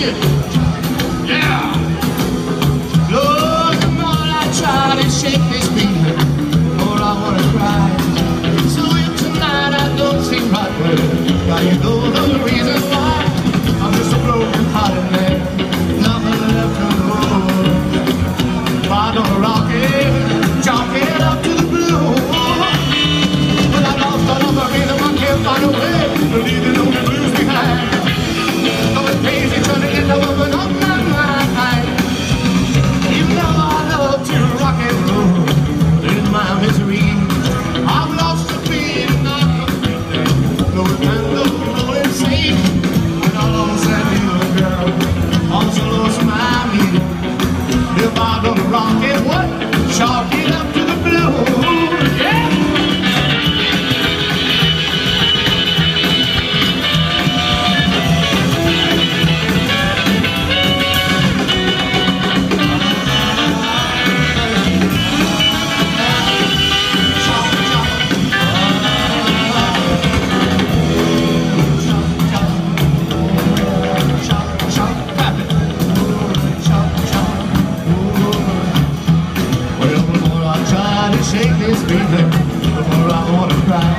Yeah. Tears, baby, before I wanna cry.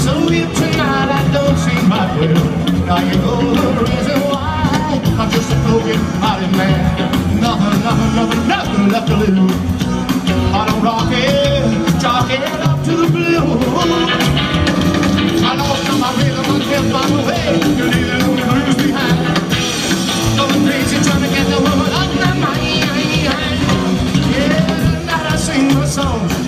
So if tonight I don't see my will, now you know the reason why. I'm just a broken-hearted man, nothing, nothing, nothing, nothing left to lose. I don't rock it, chalk it up to the blue. I